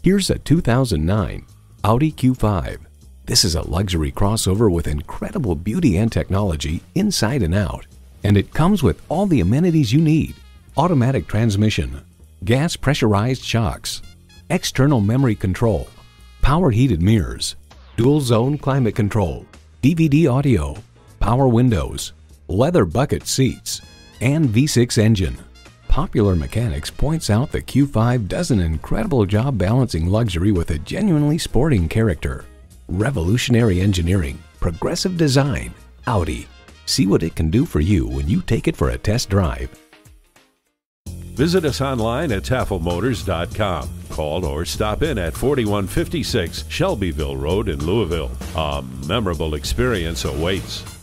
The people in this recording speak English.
Here's a 2009 Audi Q5. This is a luxury crossover with incredible beauty and technology inside and out. And it comes with all the amenities you need. Automatic transmission, gas pressurized shocks, external memory control, power heated mirrors, dual zone climate control, DVD audio, power windows, leather bucket seats, and V6 engine. Popular Mechanics points out the Q5 does an incredible job balancing luxury with a genuinely sporting character. Revolutionary engineering, progressive design, Audi. See what it can do for you when you take it for a test drive. Visit us online at tafelmotors.com. Call or stop in at 4156 Shelbyville Road in Louisville. A memorable experience awaits.